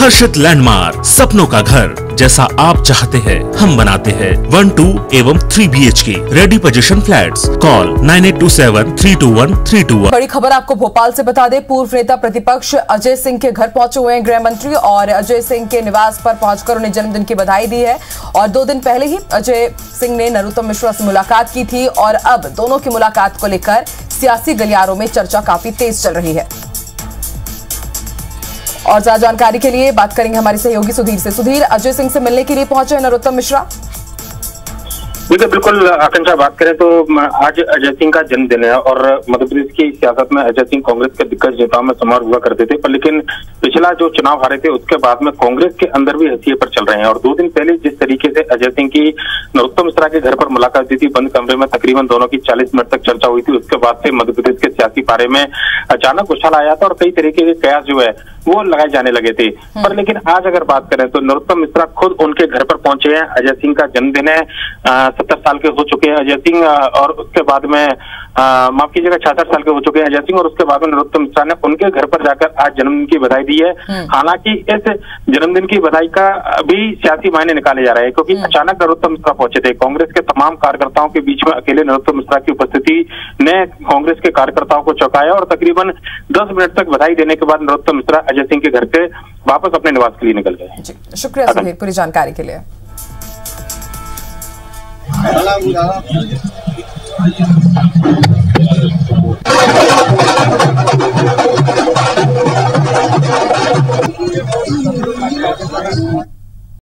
हर्षित landmark सपनों का घर, जैसा आप चाहते हैं, हम बनाते हैं। वन टू एवं three B H K ready position flats call nine eight two seven three two one three two one बड़ी खबर आपको भोपाल से बता दे, पूर्व नेता प्रतिपक्ष अजय सिंह के घर पहुँचे हुए हैं गृह मंत्री और अजय सिंह के निवास पर पहुंचकर उन्हें जन्मदिन की बधाई दी है। और दो दिन पहले ही अजय सिंह ने नरोत्तम मिश्रा से मुलाकात की थी और अब दोनों की मुलाकात को लेकर सियासी गलियारों में चर्चा काफ़ी तेज चल रही है। और ज़्यादा जानकारी के लिए बात करेंगे हमारे सहयोगी सुधीर से। सुधीर, अजय सिंह से मिलने के लिए पहुँचे हैं नरोत्तम मिश्रा। देखिए, बिल्कुल, आकांक्षा, बात करें तो आज अजय सिंह का जन्मदिन है और मध्य प्रदेश की सियासत में अजय सिंह कांग्रेस के दिग्गज नेताओं में समार हुआ करते थे, पर लेकिन पिछला जो चुनाव हारे थे उसके बाद में कांग्रेस के अंदर भी हसीिए पर चल रहे हैं। और दो दिन पहले जिस तरीके से अजय सिंह की नरोत्तम मिश्रा के घर पर मुलाकात दी थी बंद कमरे में तकरीबन दोनों की चालीस मिनट तक चर्चा हुई थी उसके बाद से मध्यप्रदेश के सियासी पारे में अचानक उछाल आया था और कई तरीके के कयास जो है वो लगाए जाने लगे थे। हम्म। पर लेकिन आज अगर बात करें तो नरोत्तम मिश्रा खुद उनके घर पर पहुँचे हैं। अजय सिंह का जन्मदिन है सत्तर साल के हो चुके हैं अजय सिंह और उसके बाद में माफ़ कीजिएगा छियासठ साल के हो चुके हैं अजय सिंह और उसके बाद में नरोत्तम मिश्रा ने उनके घर पर जाकर आज जन्मदिन की बधाई दी है। हम्म। हालाँकि इस जन्मदिन की बधाई का भी सियासी मायने निकाले जा रहे हैं क्योंकि हम्म। अचानक नरोत्तम मिश्रा पहुँचे थे। कांग्रेस के तमाम कार्यकर्ताओं के बीच में अकेले नरोत्तम मिश्रा की उपस्थिति ने कांग्रेस के कार्यकर्ताओं को चौंकाया और तकरीबन दस मिनट तक बधाई देने के बाद नरोत्तम मिश्रा अजय सिंह के घर से वापस अपने निवास के लिए निकल गए। शुक्रिया सुधीर पूरी जानकारी के लिए।